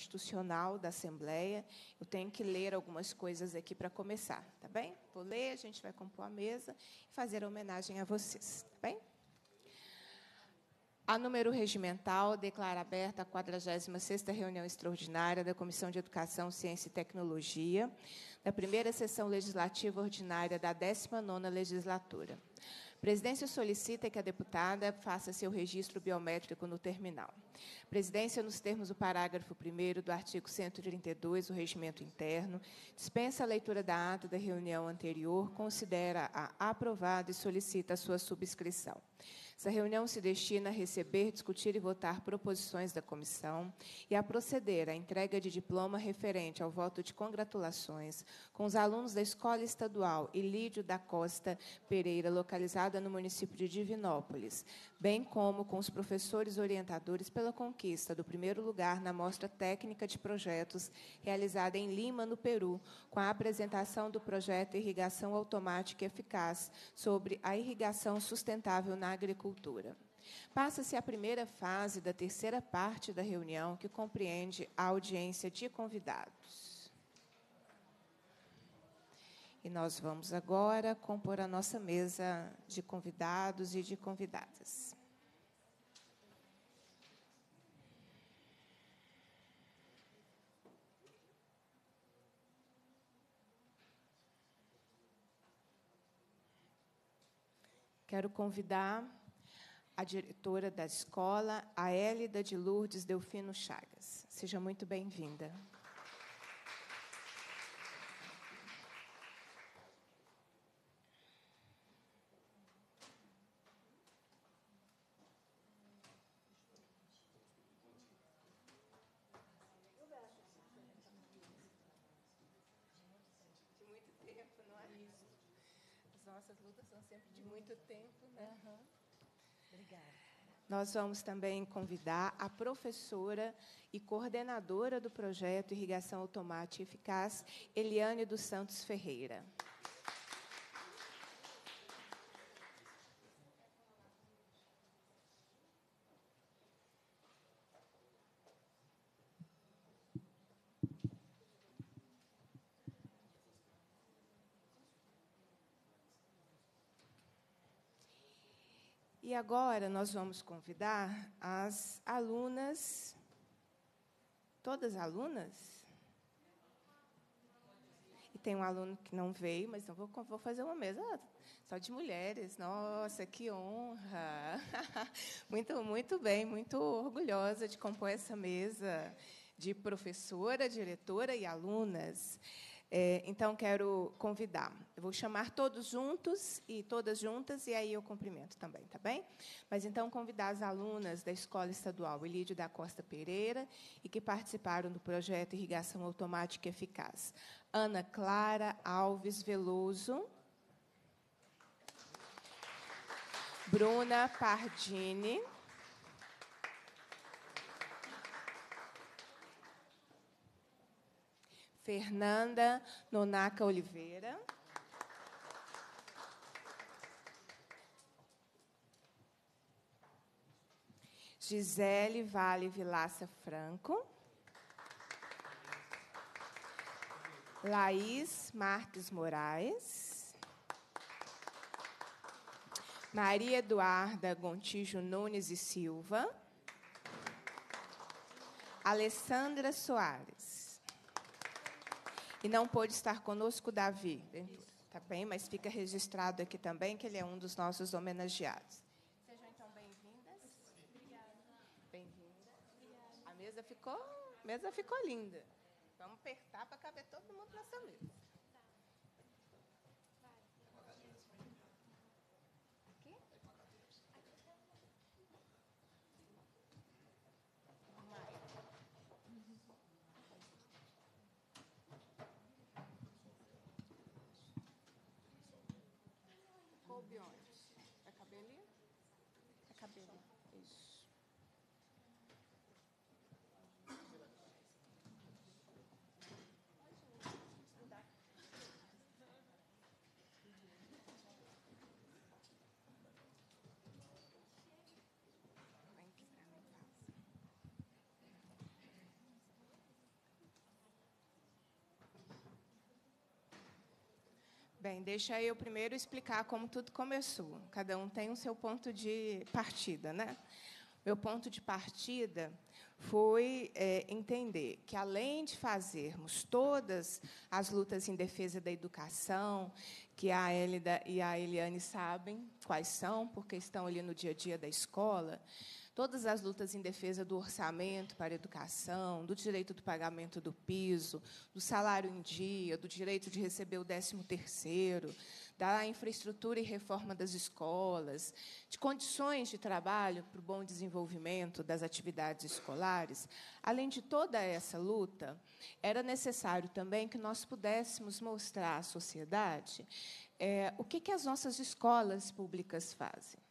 institucional da Assembleia. Eu tenho que ler algumas coisas aqui para começar, tá bem? Vou ler, a gente vai compor a mesa e fazer a homenagem a vocês, tá bem? A número regimental declara aberta a 46ª reunião extraordinária da Comissão de Educação, Ciência e Tecnologia, da primeira sessão legislativa ordinária da 19ª legislatura. Presidência solicita que a deputada faça seu registro biométrico no terminal. Presidência, nos termos do parágrafo 1 do artigo 132 do Regimento Interno, dispensa a leitura da ata da reunião anterior, considera-a aprovada e solicita a sua subscrição. Essa reunião se destina a receber, discutir e votar proposições da comissão e a proceder à entrega de diploma referente ao voto de congratulações com os alunos da Escola Estadual Ilídio da Costa Pereira, localizada no município de Divinópolis, bem como com os professores orientadores pela conquista do primeiro lugar na mostra técnica de projetos realizada em Lima, no Peru, com a apresentação do projeto Irrigação Automática Eficaz sobre a irrigação sustentável na agricultura cultura. Passa-se a primeira fase da terceira parte da reunião, que compreende a audiência de convidados. E nós vamos agora compor a nossa mesa de convidados e de convidadas. Quero convidar a diretora da escola, a Hélida de Lourdes Delfino Chagas. Seja muito bem-vinda. De muito tempo, não é? Isso. As nossas lutas são sempre de muito tempo, né? Uhum. Obrigada. Nós vamos também convidar a professora e coordenadora do projeto Irrigação Automática Eficaz, Eliane dos Santos Ferreira. Agora nós vamos convidar as alunas, todas alunas? E tem um aluno que não veio, mas eu vou, vou fazer uma mesa só de mulheres. Nossa, que honra! Muito, muito bem, muito orgulhosa de compor essa mesa de professora, diretora e alunas. É, então, quero convidar. Eu vou chamar todos juntos e todas juntas, e aí eu cumprimento também, tá bem? Mas, então, convidar as alunas da Escola Estadual Elídio da Costa Pereira e que participaram do projeto Irrigação Automática Eficaz. Ana Clara Alves Veloso. Bruna Pardini. Fernanda Nonaca Oliveira. Gisele Vale Vilaça Franco. Laís Marques Moraes. Maria Eduarda Gontijo Nunes e Silva. Alessandra Soares. E não pôde estar conosco Davi Ventura. Tá bem? Mas fica registrado aqui também que ele é um dos nossos homenageados. Sejam então bem-vindas. Obrigada. Bem-vinda. A mesa ficou, a mesa ficou linda. Vamos apertar para caber todo mundo nessa mesa. Coube onde? É? É cabelinho. Isso. Bem, deixa eu primeiro explicar como tudo começou. Cada um tem o seu ponto de partida, né? Meu ponto de partida foi é, entender que, além de fazermos todas as lutas em defesa da educação, que a Elida e a Eliane sabem quais são, porque estão ali no dia a dia da escola, todas as lutas em defesa do orçamento para a educação, do direito do pagamento do piso, do salário em dia, do direito de receber o 13º, da infraestrutura e reforma das escolas, de condições de trabalho para o bom desenvolvimento das atividades escolares, além de toda essa luta, era necessário também que nós pudéssemos mostrar à sociedade é, o que, que as nossas escolas públicas fazem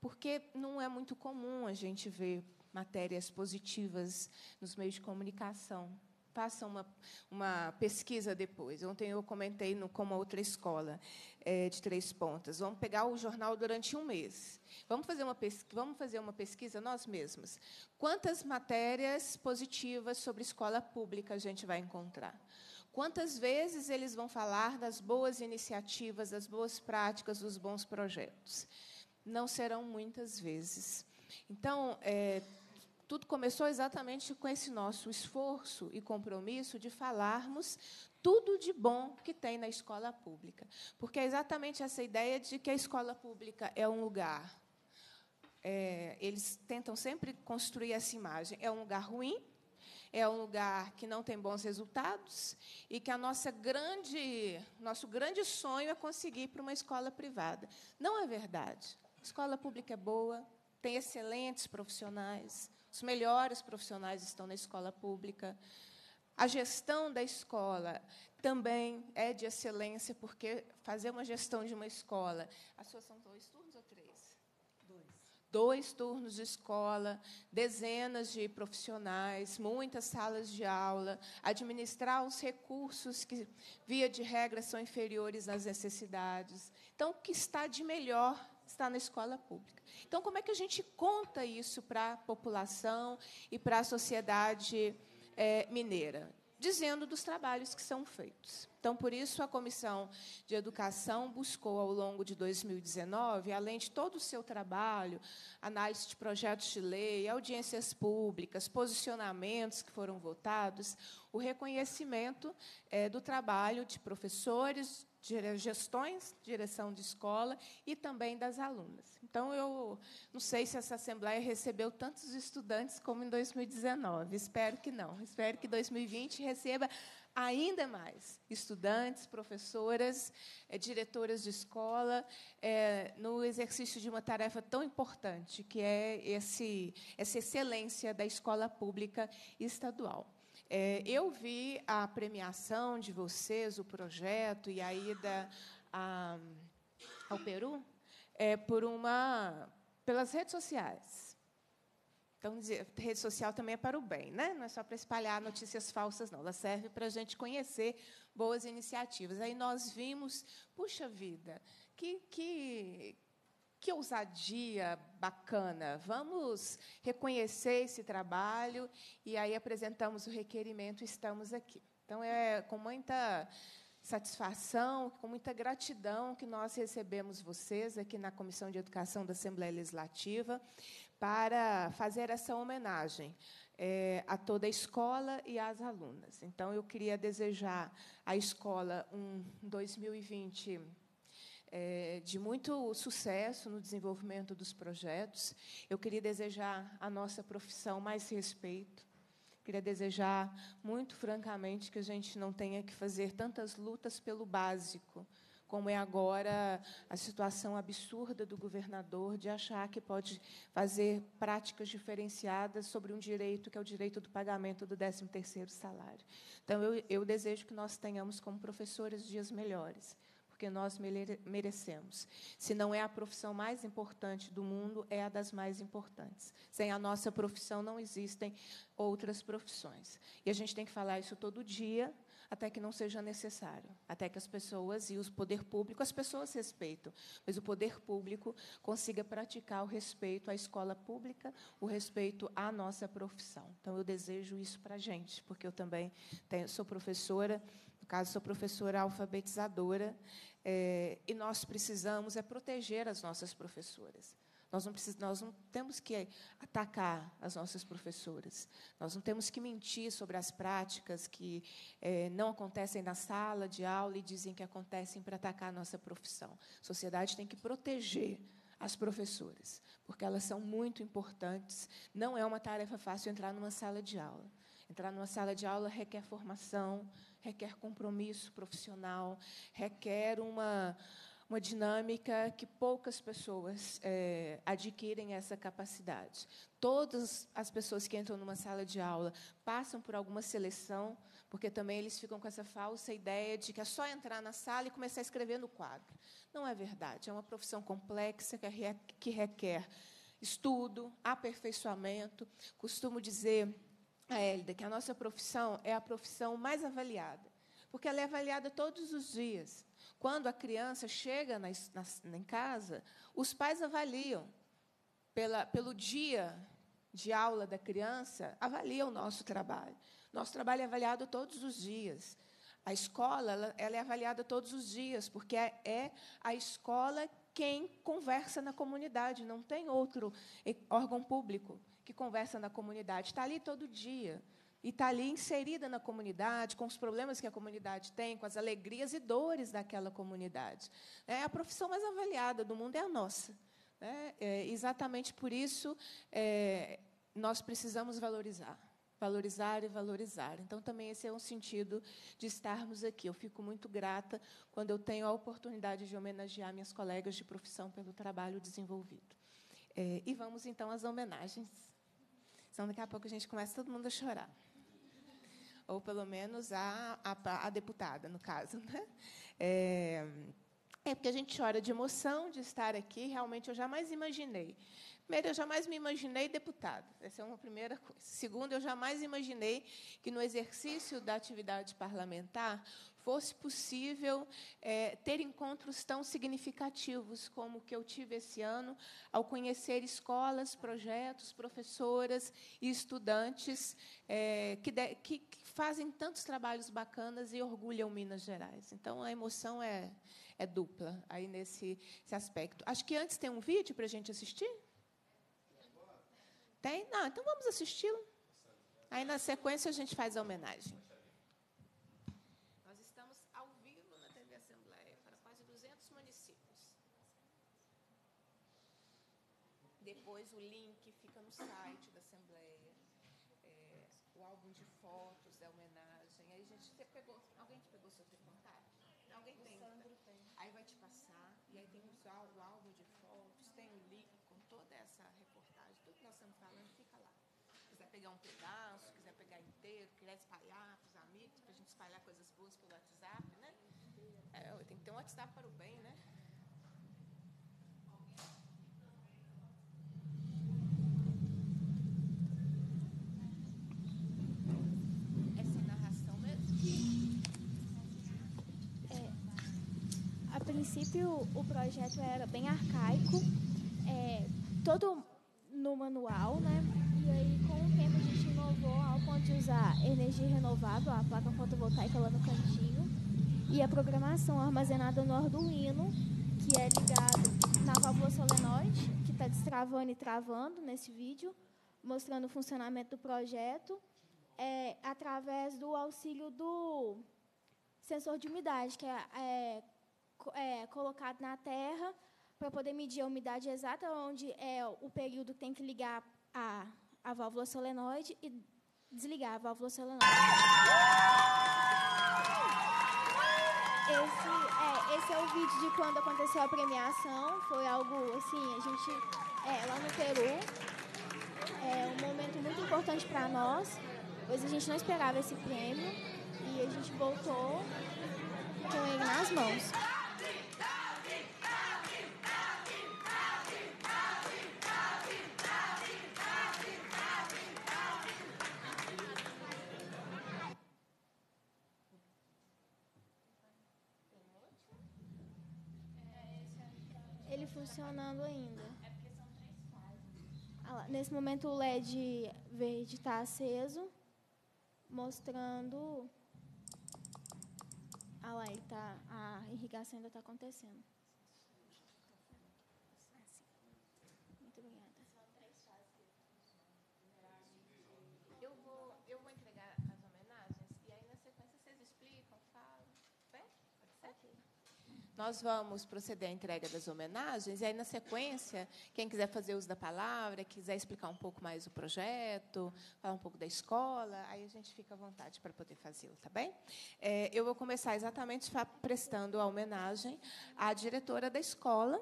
porque não é muito comum a gente ver matérias positivas nos meios de comunicação. Faça uma, uma pesquisa depois. Ontem eu comentei no, com uma outra escola é, de três pontas. Vamos pegar o jornal durante um mês. Vamos fazer, uma vamos fazer uma pesquisa nós mesmos. Quantas matérias positivas sobre escola pública a gente vai encontrar? Quantas vezes eles vão falar das boas iniciativas, das boas práticas, dos bons projetos? Não serão muitas vezes. Então, é, tudo começou exatamente com esse nosso esforço e compromisso de falarmos tudo de bom que tem na escola pública. Porque é exatamente essa ideia de que a escola pública é um lugar. É, eles tentam sempre construir essa imagem. É um lugar ruim, é um lugar que não tem bons resultados e que a nossa grande, nosso grande sonho é conseguir para uma escola privada. Não é verdade. A escola pública é boa, tem excelentes profissionais, os melhores profissionais estão na escola pública. A gestão da escola também é de excelência, porque fazer uma gestão de uma escola. As suas são dois turnos ou três? Dois. Dois turnos de escola, dezenas de profissionais, muitas salas de aula, administrar os recursos que, via de regra, são inferiores às necessidades. Então, o que está de melhor está na escola pública. Então, como é que a gente conta isso para a população e para a sociedade é, mineira? Dizendo dos trabalhos que são feitos. Então, por isso, a Comissão de Educação buscou, ao longo de 2019, além de todo o seu trabalho, análise de projetos de lei, audiências públicas, posicionamentos que foram votados, o reconhecimento é, do trabalho de professores, gestões, direção de escola e também das alunas. Então, eu não sei se essa Assembleia recebeu tantos estudantes como em 2019. Espero que não. Espero que 2020 receba ainda mais estudantes, professoras, é, diretoras de escola, é, no exercício de uma tarefa tão importante, que é esse, essa excelência da escola pública estadual. É, eu vi a premiação de vocês, o projeto e a ida a, ao Peru é, por uma pelas redes sociais. Então, rede social também é para o bem, né? não é só para espalhar notícias falsas, não. Ela serve para a gente conhecer boas iniciativas. Aí nós vimos, puxa vida, que, que, que ousadia bacana! Vamos reconhecer esse trabalho e aí apresentamos o requerimento e estamos aqui. Então, é com muita satisfação, com muita gratidão que nós recebemos vocês aqui na Comissão de Educação da Assembleia Legislativa para fazer essa homenagem é, a toda a escola e às alunas. Então, eu queria desejar à escola um 2020 é, de muito sucesso no desenvolvimento dos projetos. Eu queria desejar à nossa profissão mais respeito. Queria desejar, muito francamente, que a gente não tenha que fazer tantas lutas pelo básico, como é agora a situação absurda do governador de achar que pode fazer práticas diferenciadas sobre um direito que é o direito do pagamento do 13º salário. Então, eu, eu desejo que nós tenhamos, como professores, dias melhores porque nós merecemos. Se não é a profissão mais importante do mundo, é a das mais importantes. Sem a nossa profissão não existem outras profissões. E a gente tem que falar isso todo dia, até que não seja necessário, até que as pessoas e o poder público, as pessoas respeitam, mas o poder público consiga praticar o respeito à escola pública, o respeito à nossa profissão. Então, eu desejo isso para a gente, porque eu também tenho, sou professora, caso, sou professora alfabetizadora, é, e nós precisamos é proteger as nossas professoras. Nós não, precis, nós não temos que atacar as nossas professoras. Nós não temos que mentir sobre as práticas que é, não acontecem na sala de aula e dizem que acontecem para atacar a nossa profissão. A sociedade tem que proteger as professoras, porque elas são muito importantes. Não é uma tarefa fácil entrar numa sala de aula. Entrar numa sala de aula requer formação, requer compromisso profissional, requer uma uma dinâmica que poucas pessoas é, adquirem essa capacidade. Todas as pessoas que entram numa sala de aula passam por alguma seleção, porque também eles ficam com essa falsa ideia de que é só entrar na sala e começar a escrever no quadro. Não é verdade. É uma profissão complexa que requer estudo, aperfeiçoamento. Costumo dizer a Hélida que a nossa profissão é a profissão mais avaliada, porque ela é avaliada todos os dias. Quando a criança chega na, na, em casa, os pais avaliam, pela, pelo dia de aula da criança, avaliam o nosso trabalho. Nosso trabalho é avaliado todos os dias. A escola ela, ela é avaliada todos os dias, porque é, é a escola quem conversa na comunidade, não tem outro órgão público que conversa na comunidade. Está ali todo dia e está ali inserida na comunidade, com os problemas que a comunidade tem, com as alegrias e dores daquela comunidade. É, a profissão mais avaliada do mundo é a nossa. Né? É, exatamente por isso, é, nós precisamos valorizar. Valorizar e valorizar. Então, também esse é um sentido de estarmos aqui. Eu fico muito grata quando eu tenho a oportunidade de homenagear minhas colegas de profissão pelo trabalho desenvolvido. É, e vamos, então, às homenagens. Senão, daqui a pouco, a gente começa todo mundo a chorar ou pelo menos a, a, a deputada, no caso. Né? É, é porque a gente chora de emoção de estar aqui. Realmente, eu jamais imaginei. Primeiro, eu jamais me imaginei deputada. Essa é uma primeira coisa. Segundo, eu jamais imaginei que, no exercício da atividade parlamentar, fosse possível é, ter encontros tão significativos como o que eu tive esse ano, ao conhecer escolas, projetos, professoras e estudantes é, que, de, que, que, fazem tantos trabalhos bacanas e orgulham Minas Gerais. Então, a emoção é, é dupla aí nesse aspecto. Acho que antes tem um vídeo para a gente assistir. Tem? Não, então vamos assisti-lo. Aí, na sequência, a gente faz a homenagem. Depois o link fica no site da Assembleia, é, o álbum de fotos da homenagem. Aí a gente você pegou, alguém te pegou seus reportagens? Alguém o tem? Sandro tem. Aí vai te passar e aí tem o, o álbum de fotos, tem o link com toda essa reportagem, tudo que nós estamos falando fica lá. Se quiser pegar um pedaço, quiser pegar inteiro, quiser espalhar para os amigos, para a gente espalhar coisas boas pelo WhatsApp, né? É, tem que ter um WhatsApp para o bem, né? Princípio, o projeto era bem arcaico, é, todo no manual, né? E aí, com o tempo, a gente inovou ao ponto de usar energia renovável, a placa fotovoltaica lá no cantinho, e a programação armazenada no Arduino, que é ligado na válvula solenoide, que está destravando e travando nesse vídeo, mostrando o funcionamento do projeto, é, através do auxílio do sensor de umidade, que é, é é, colocado na terra para poder medir a umidade exata, onde é o período que tem que ligar a, a válvula solenoide e desligar a válvula solenoide. Esse é, esse é o vídeo de quando aconteceu a premiação. Foi algo assim, a gente é, lá no Peru. É um momento muito importante para nós, pois a gente não esperava esse prêmio e a gente voltou com ele nas mãos. Funcionando ainda. Ah nesse momento o LED verde está aceso, mostrando Ah lá, ele tá, a irrigação ainda está acontecendo. Muito obrigada. Eu vou, eu vou entregar as homenagens e aí na sequência vocês explicam, falam. Bem? Pode ser? Nós vamos proceder à entrega das homenagens e aí na sequência, quem quiser fazer uso da palavra, quiser explicar um pouco mais o projeto, falar um pouco da escola, aí a gente fica à vontade para poder fazê-lo, tá bem? É, eu vou começar exatamente prestando a homenagem à diretora da escola.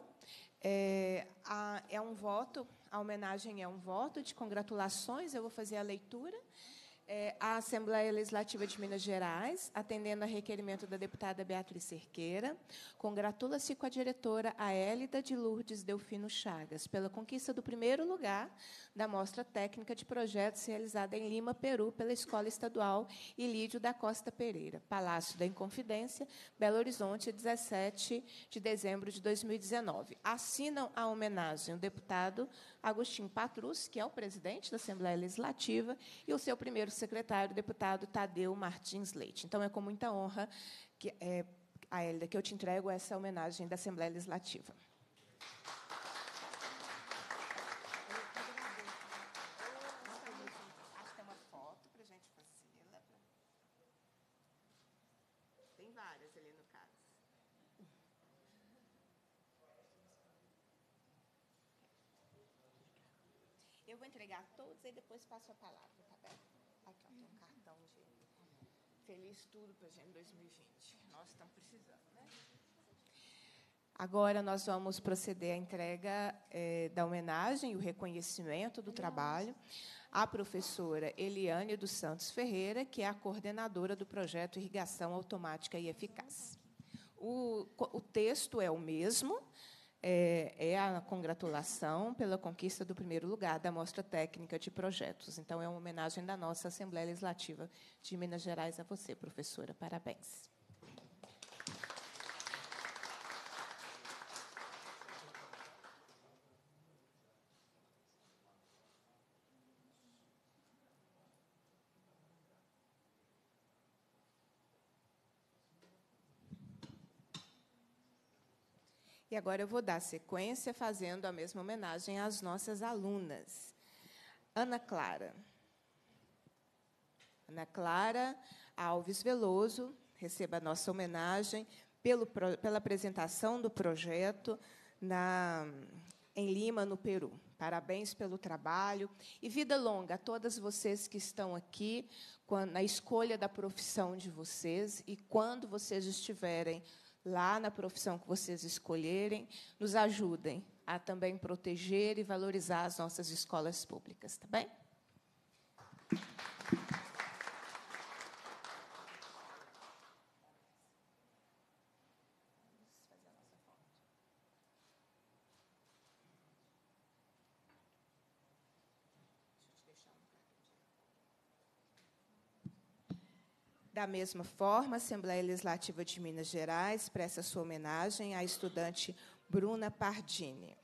É, a, é um voto, a homenagem é um voto de congratulações. Eu vou fazer a leitura é, Assembleia Legislativa de Minas Gerais, atendendo a requerimento da deputada Beatriz Cerqueira, congratula-se com a diretora Aélida de Lourdes Delfino Chagas pela conquista do primeiro lugar da Mostra Técnica de Projetos realizada em Lima, Peru, pela Escola Estadual Ilídio da Costa Pereira, Palácio da Inconfidência, Belo Horizonte, 17 de dezembro de 2019. Assinam a homenagem o deputado Agostinho Patrus, que é o presidente da Assembleia Legislativa, e o seu primeiro secretário, deputado Tadeu Martins Leite. Então, é com muita honra que, é, a Hélida que eu te entrego essa homenagem da Assembleia Legislativa. Eu vou entregar todos e depois passo a palavra, tá bem? Aqui, ó, tem um cartão de feliz tudo para a gente em 2020. Nós estamos precisando, né? Agora nós vamos proceder à entrega é, da homenagem e o reconhecimento do trabalho à professora Eliane dos Santos Ferreira, que é a coordenadora do projeto Irrigação Automática e Eficaz. O, o texto é o mesmo, é, é, a congratulação pela conquista do primeiro lugar da Mostra Técnica de Projetos. Então, é uma homenagem da nossa Assembleia Legislativa de Minas Gerais a você, professora. Parabéns. E agora eu vou dar sequência fazendo a mesma homenagem às nossas alunas. Ana Clara. Ana Clara Alves Veloso, receba a nossa homenagem pelo, pela apresentação do projeto na, em Lima, no Peru. Parabéns pelo trabalho e vida longa a todas vocês que estão aqui na escolha da profissão de vocês e quando vocês estiverem lá na profissão que vocês escolherem, nos ajudem a também proteger e valorizar as nossas escolas públicas, tá bem? Da mesma forma, a Assembleia Legislativa de Minas Gerais presta sua homenagem à estudante Bruna Pardini.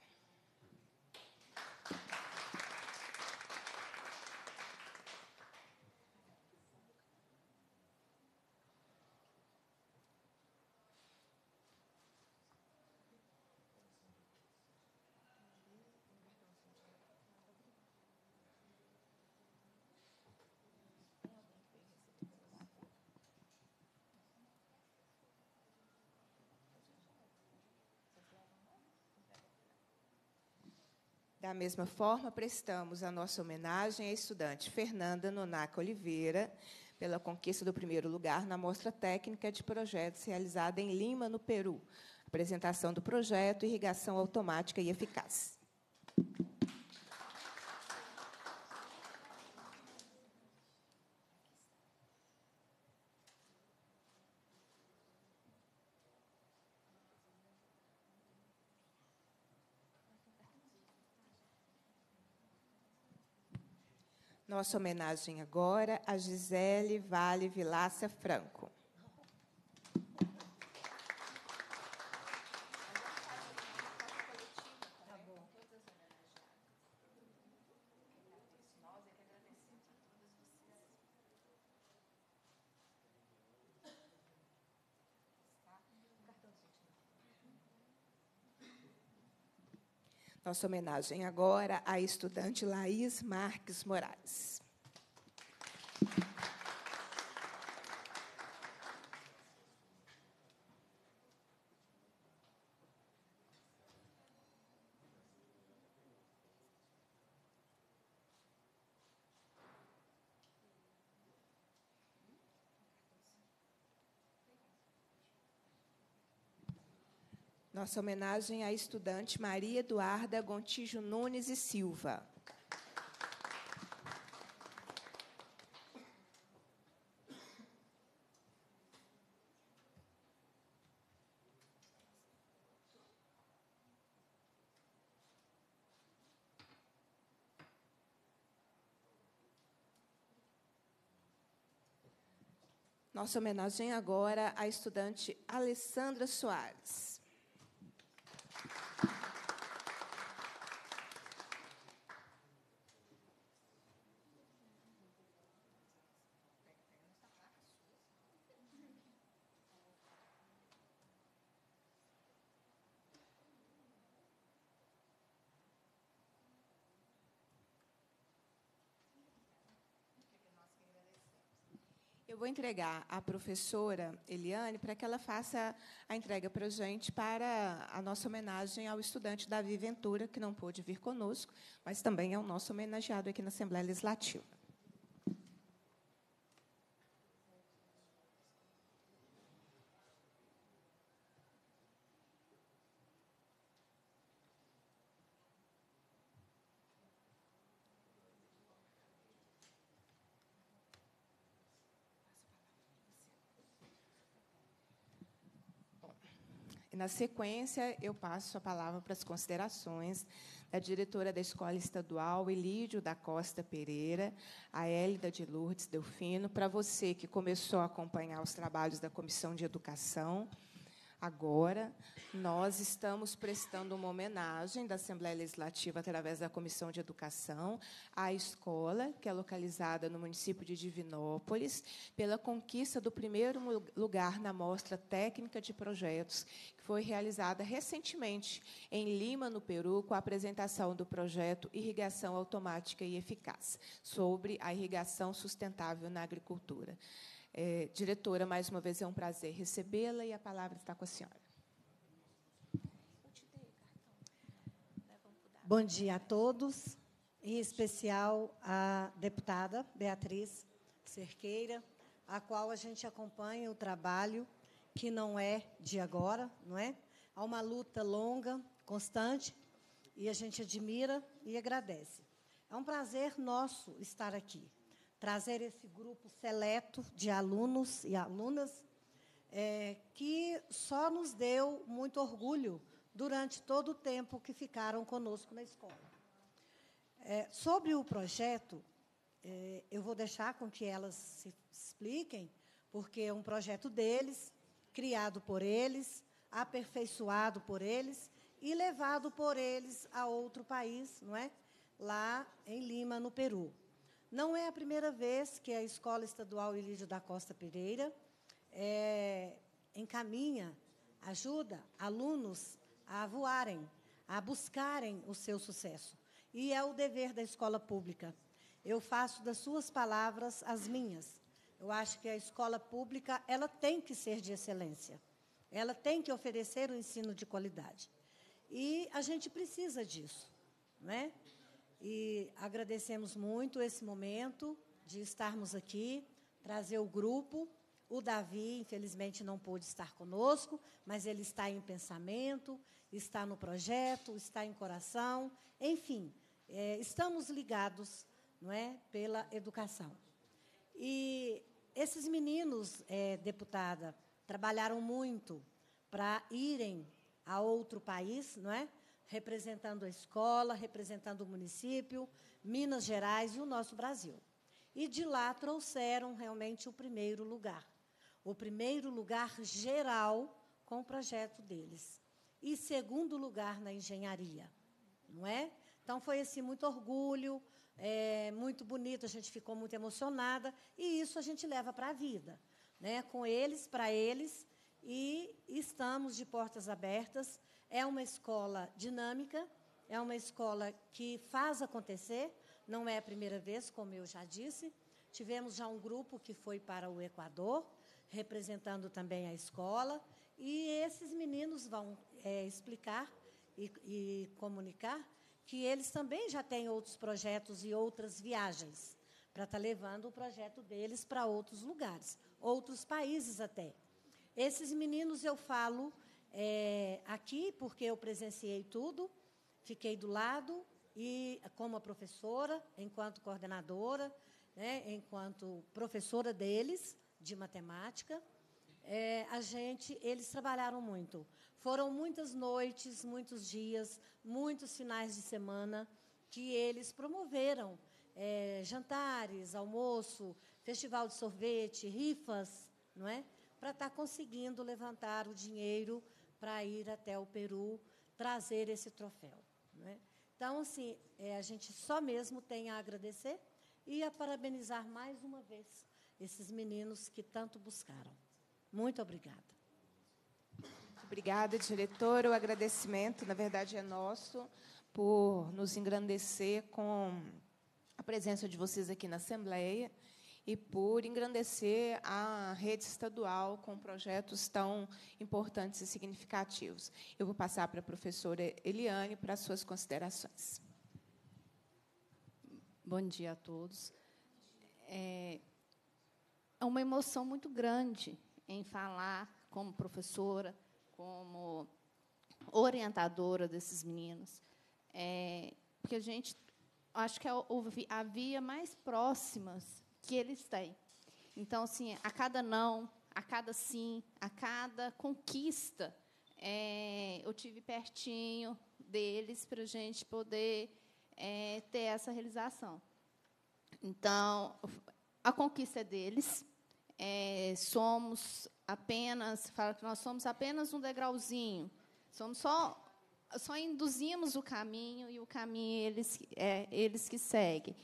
Da mesma forma, prestamos a nossa homenagem à estudante Fernanda Nonaca Oliveira, pela conquista do primeiro lugar na Mostra Técnica de Projetos realizada em Lima, no Peru. Apresentação do projeto Irrigação Automática e Eficaz. Nossa homenagem agora a Gisele Vale Vilaça Franco. Nossa homenagem agora à estudante Laís Marques Moraes. Nossa homenagem à estudante Maria Eduarda Gontijo Nunes e Silva. Nossa homenagem agora à estudante Alessandra Soares. Eu vou entregar à professora Eliane para que ela faça a entrega para a gente para a nossa homenagem ao estudante Davi Ventura, que não pôde vir conosco, mas também é o nosso homenageado aqui na Assembleia Legislativa. E, na sequência, eu passo a palavra para as considerações da diretora da Escola Estadual, Elídio da Costa Pereira, a Hélida de Lourdes Delfino, para você que começou a acompanhar os trabalhos da Comissão de Educação, Agora, nós estamos prestando uma homenagem da Assembleia Legislativa, através da Comissão de Educação, à escola, que é localizada no município de Divinópolis, pela conquista do primeiro lugar na Mostra Técnica de Projetos, que foi realizada recentemente em Lima, no Peru, com a apresentação do projeto Irrigação Automática e Eficaz, sobre a irrigação sustentável na agricultura. É, diretora, mais uma vez é um prazer recebê-la e a palavra está com a senhora. Bom dia a todos, em especial a deputada Beatriz Cerqueira, a qual a gente acompanha o trabalho que não é de agora, não é? Há uma luta longa, constante, e a gente admira e agradece. É um prazer nosso estar aqui, trazer esse grupo seleto de alunos e alunas é, que só nos deu muito orgulho durante todo o tempo que ficaram conosco na escola. É, sobre o projeto, é, eu vou deixar com que elas se expliquem, porque é um projeto deles, criado por eles, aperfeiçoado por eles e levado por eles a outro país, não é? Lá em Lima, no Peru. Não é a primeira vez que a Escola Estadual Elídio da Costa Pereira é, encaminha, ajuda alunos a voarem, a buscarem o seu sucesso. E é o dever da escola pública. Eu faço das suas palavras as minhas. Eu acho que a escola pública ela tem que ser de excelência. Ela tem que oferecer o um ensino de qualidade. E a gente precisa disso, né? E agradecemos muito esse momento de estarmos aqui, trazer o grupo. O Davi, infelizmente, não pôde estar conosco, mas ele está em pensamento, está no projeto, está em coração. Enfim, é, estamos ligados não é, pela educação. E esses meninos, é, deputada, trabalharam muito para irem a outro país, não é? Representando a escola, representando o município, Minas Gerais e o nosso Brasil. E de lá trouxeram realmente o primeiro lugar. O primeiro lugar geral com o projeto deles. E segundo lugar na engenharia. Não é? Então foi assim muito orgulho, é, muito bonito, a gente ficou muito emocionada e isso a gente leva para a vida, né? Com eles, para eles e estamos de portas abertas é uma escola dinâmica, é uma escola que faz acontecer, não é a primeira vez, como eu já disse. Tivemos já um grupo que foi para o Equador, representando também a escola, e esses meninos vão é, explicar e, e comunicar que eles também já têm outros projetos e outras viagens para estar tá levando o projeto deles para outros lugares, outros países até. Esses meninos eu falo é, aqui porque eu presenciei tudo, fiquei do lado e como a professora, enquanto coordenadora, né, enquanto professora deles de matemática, é, a gente, eles trabalharam muito. Foram muitas noites, muitos dias, muitos finais de semana que eles promoveram é, jantares, almoço, festival de sorvete, rifas, não é? Para estar tá conseguindo levantar o dinheiro para ir até o Peru trazer esse troféu. Não é? Então, assim, é, a gente só mesmo tem a agradecer e a parabenizar mais uma vez esses meninos que tanto buscaram. Muito obrigada. Obrigada, diretora. O agradecimento, na verdade, é nosso por nos engrandecer com a presença de vocês aqui na Assembleia e por engrandecer a rede estadual com projetos tão importantes e significativos. Eu vou passar para a professora Eliane para as suas considerações. Bom dia a todos. É, é uma emoção muito grande em falar como professora, como orientadora desses meninos, é, porque a gente acho que é a via mais próximas que eles têm. Então, assim, a cada não, a cada sim, a cada conquista, é, eu tive pertinho deles para a gente poder é, ter essa realização. Então, a conquista é deles. É, somos apenas, fala que nós somos apenas um degrauzinho. Somos só só induzimos o caminho e o caminho eles é eles que seguem.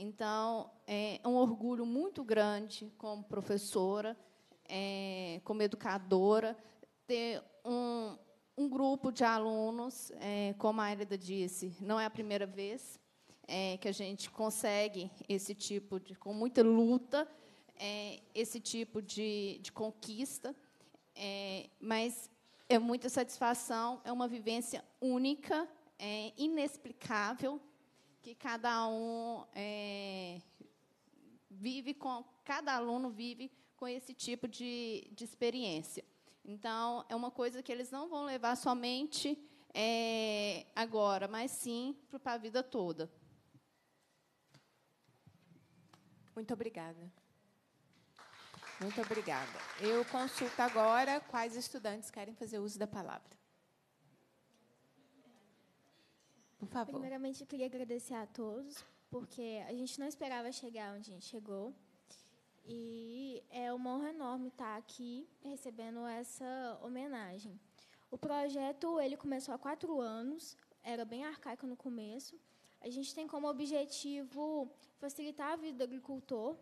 Então, é um orgulho muito grande como professora, é, como educadora, ter um, um grupo de alunos, é, como a Elida disse, não é a primeira vez é, que a gente consegue esse tipo de, com muita luta, é, esse tipo de, de conquista, é, mas é muita satisfação, é uma vivência única, é, inexplicável, que cada um é, vive com, cada aluno vive com esse tipo de, de experiência. Então, é uma coisa que eles não vão levar somente é, agora, mas sim para a vida toda. Muito obrigada. Muito obrigada. Eu consulto agora quais estudantes querem fazer uso da palavra. Por favor. Primeiramente, eu queria agradecer a todos, porque a gente não esperava chegar onde a gente chegou. E é uma honra enorme estar aqui recebendo essa homenagem. O projeto ele começou há quatro anos, era bem arcaico no começo. A gente tem como objetivo facilitar a vida do agricultor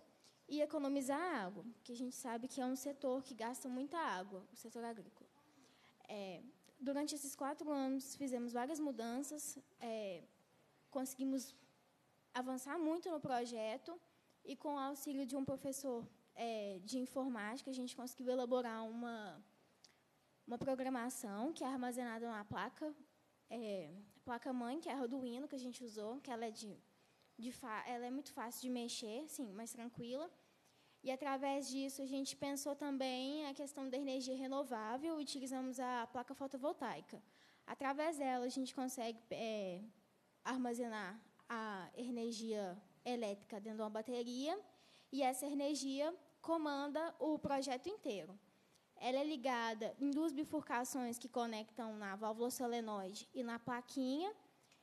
e economizar água, que a gente sabe que é um setor que gasta muita água, o setor agrícola. É, durante esses quatro anos, fizemos várias mudanças, é, conseguimos avançar muito no projeto e, com o auxílio de um professor é, de informática, a gente conseguiu elaborar uma, uma programação que é armazenada na placa, é, placa-mãe, que é a Arduino, que a gente usou, que ela é, de, de ela é muito fácil de mexer, sim, mais tranquila. E, através disso, a gente pensou também a questão da energia renovável, utilizamos a placa fotovoltaica. Através dela, a gente consegue é, armazenar a energia elétrica dentro de uma bateria e essa energia comanda o projeto inteiro. Ela é ligada em duas bifurcações que conectam na válvula solenoide e na plaquinha,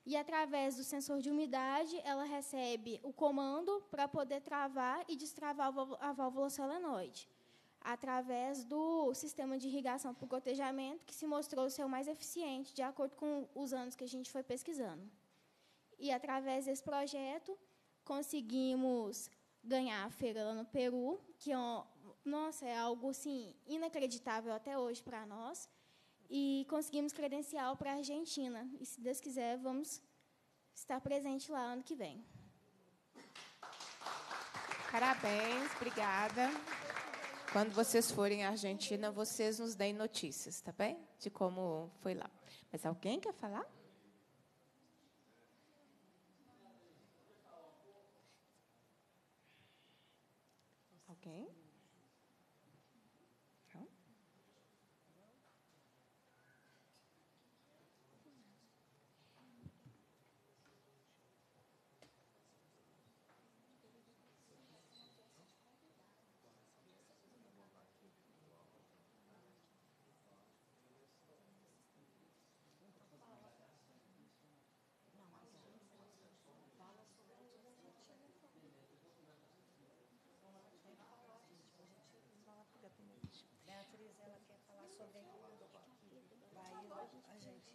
e através do sensor de umidade, ela recebe o comando para poder travar e destravar a válvula solenoide, através do sistema de irrigação por gotejamento, que se mostrou ser o mais eficiente, de acordo com os anos que a gente foi pesquisando. E, através desse projeto, conseguimos ganhar a feira lá no Peru, que é, nossa, é algo assim, inacreditável até hoje para nós, e conseguimos credencial para a Argentina. E, se Deus quiser, vamos estar presente lá ano que vem. Parabéns, obrigada. Quando vocês forem à Argentina, vocês nos deem notícias, tá bem? De como foi lá. Mas alguém quer falar? Alguém?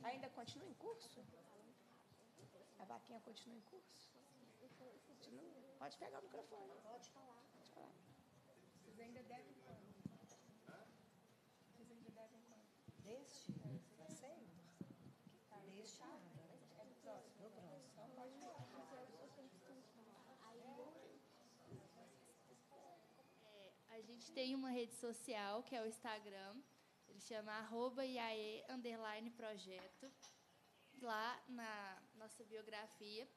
Ainda continua em curso? A vaquinha continua em curso? Continua? Pode pegar o microfone. Pode falar. Pode falar. Vocês ainda devem quando? Vocês ainda devem quando? Deste? Passeio? Deste nada. É do próximo? Do próximo. Então pode falar. É, a gente tem uma rede social, que é o Instagram, ele chama arroba IAE underline projeto. Lá na nossa biografia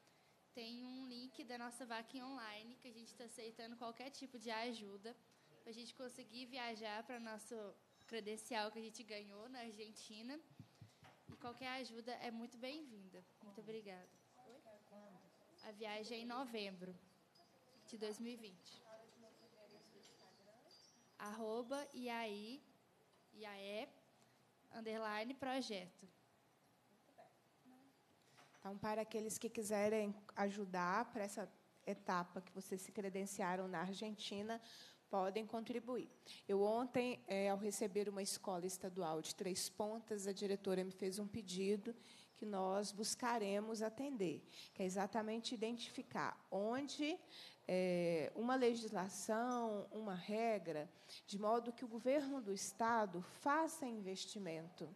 tem um link da nossa vaquinha online, que a gente está aceitando qualquer tipo de ajuda para a gente conseguir viajar para nosso credencial que a gente ganhou na Argentina. E qualquer ajuda é muito bem-vinda. Muito obrigada. A viagem é em novembro de 2020. Arroba IAI IAE, underline, projeto. Então, para aqueles que quiserem ajudar para essa etapa que vocês se credenciaram na Argentina, podem contribuir. Eu ontem, é, ao receber uma escola estadual de Três Pontas, a diretora me fez um pedido que nós buscaremos atender, que é exatamente identificar onde é, uma legislação, uma regra, de modo que o governo do Estado faça investimento.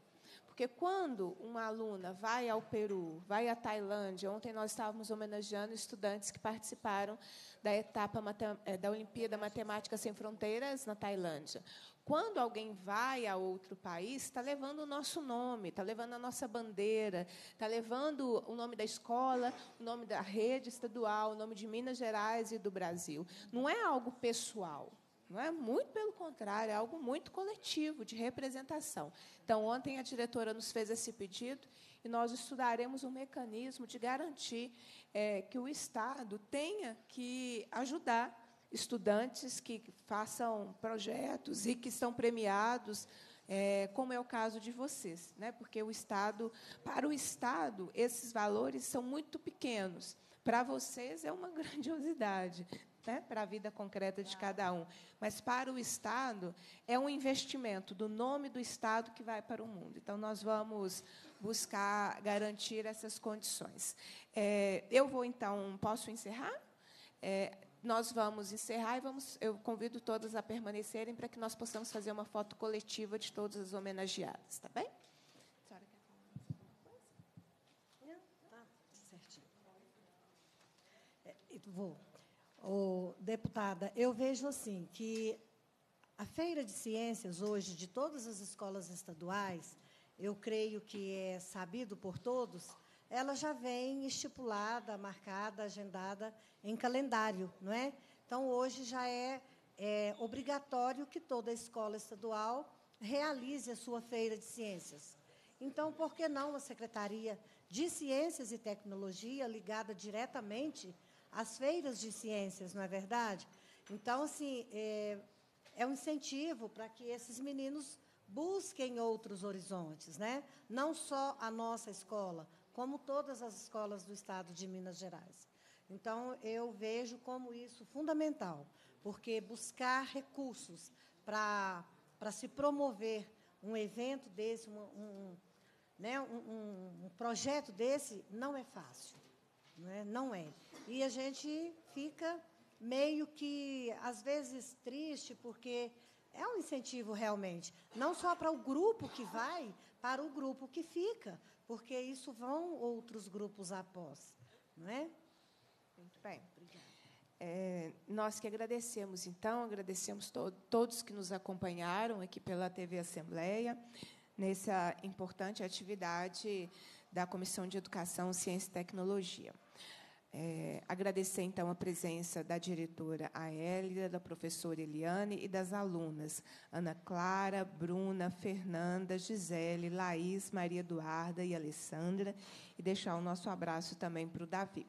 Porque quando uma aluna vai ao Peru, vai à Tailândia, ontem nós estávamos homenageando estudantes que participaram da etapa é, da Olimpíada Matemática Sem Fronteiras na Tailândia. Quando alguém vai a outro país, está levando o nosso nome, está levando a nossa bandeira, está levando o nome da escola, o nome da rede estadual, o nome de Minas Gerais e do Brasil. Não é algo pessoal. Não é muito pelo contrário, é algo muito coletivo, de representação. Então, ontem a diretora nos fez esse pedido e nós estudaremos um mecanismo de garantir é, que o Estado tenha que ajudar estudantes que façam projetos e que são premiados, é, como é o caso de vocês, né? porque o Estado, para o Estado, esses valores são muito pequenos. Para vocês é uma grandiosidade, né? para a vida concreta de cada um. Mas para o Estado é um investimento do nome do Estado que vai para o mundo. Então nós vamos buscar garantir essas condições. É, eu vou então posso encerrar? É, nós vamos encerrar e vamos, eu convido todas a permanecerem para que nós possamos fazer uma foto coletiva de todas as homenageadas, tá bem? A senhora quer falar alguma coisa? Não, tá certinho. É, vou. O, deputada, eu vejo assim que a feira de ciências hoje de todas as escolas estaduais, eu creio que é sabido por todos, ela já vem estipulada, marcada, agendada em calendário, não é? Então, hoje já é, é obrigatório que toda escola estadual realize a sua feira de ciências. Então, por que não a Secretaria de Ciências e Tecnologia ligada diretamente às feiras de ciências, não é verdade? Então, assim, é, é um incentivo para que esses meninos busquem outros horizontes, né? Não só a nossa escola, como todas as escolas do Estado de Minas Gerais. Então, eu vejo como isso fundamental, porque buscar recursos para se promover um evento desse, um, um, né, um, um projeto desse, não é fácil. Não é? não é. E a gente fica meio que, às vezes, triste, porque é um incentivo realmente, não só para o grupo que vai, para o grupo que fica, porque isso vão outros grupos após. não é? Muito bem. É, nós que agradecemos, então, agradecemos to todos que nos acompanharam aqui pela TV Assembleia, nessa importante atividade da Comissão de Educação, Ciência e Tecnologia. É, agradecer, então, a presença da diretora Aélia, da professora Eliane e das alunas Ana Clara, Bruna, Fernanda, Gisele, Laís, Maria Eduarda e Alessandra, e deixar o nosso abraço também para o Davi.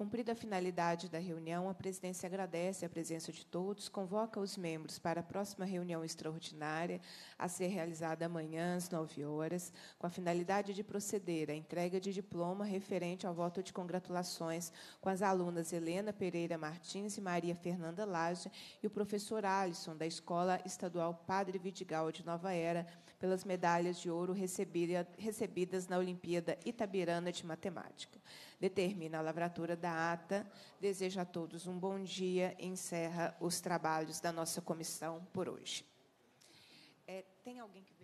Cumprida a finalidade da reunião, a presidência agradece a presença de todos, convoca os membros para a próxima reunião extraordinária, a ser realizada amanhã às 9 horas, com a finalidade de proceder à entrega de diploma referente ao voto de congratulações com as alunas Helena Pereira Martins e Maria Fernanda Laje e o professor Alisson, da Escola Estadual Padre Vidigal de Nova Era, pelas medalhas de ouro recebidas na Olimpíada Itabirana de Matemática determina a lavratura da ata. Desejo a todos um bom dia e encerra os trabalhos da nossa comissão por hoje. É, tem alguém que?